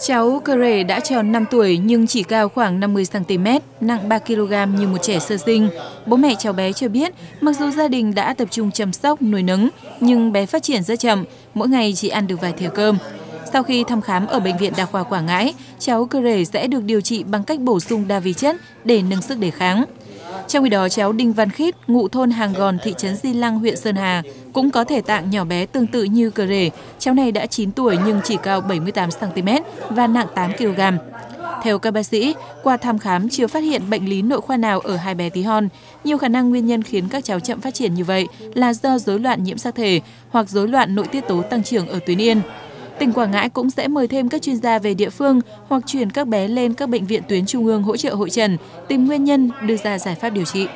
Cháu Kere Rể đã tròn 5 tuổi nhưng chỉ cao khoảng 50cm, nặng 3kg như một trẻ sơ sinh. Bố mẹ cháu bé cho biết, mặc dù gia đình đã tập trung chăm sóc, nuôi nấng, nhưng bé phát triển rất chậm, mỗi ngày chỉ ăn được vài thìa cơm. Sau khi thăm khám ở Bệnh viện Đa khoa Quảng Ngãi, cháu Kere Rể sẽ được điều trị bằng cách bổ sung đa vi chất để nâng sức đề kháng. Trong khi đó, cháu Đinh Văn Khít, ngụ thôn Hàng Gòn, thị trấn Di Lăng, huyện Sơn Hà, cũng có thể tạng nhỏ bé tương tự như cờ rể. Cháu này đã 9 tuổi nhưng chỉ cao 78cm và nặng 8kg. Theo các bác sĩ, qua thăm khám chưa phát hiện bệnh lý nội khoa nào ở hai bé tí hon. Nhiều khả năng nguyên nhân khiến các cháu chậm phát triển như vậy là do rối loạn nhiễm sắc thể hoặc rối loạn nội tiết tố tăng trưởng ở tuyến yên. Tỉnh Quảng Ngãi cũng sẽ mời thêm các chuyên gia về địa phương hoặc chuyển các bé lên các bệnh viện tuyến trung ương hỗ trợ hội trần, tìm nguyên nhân, đưa ra giải pháp điều trị.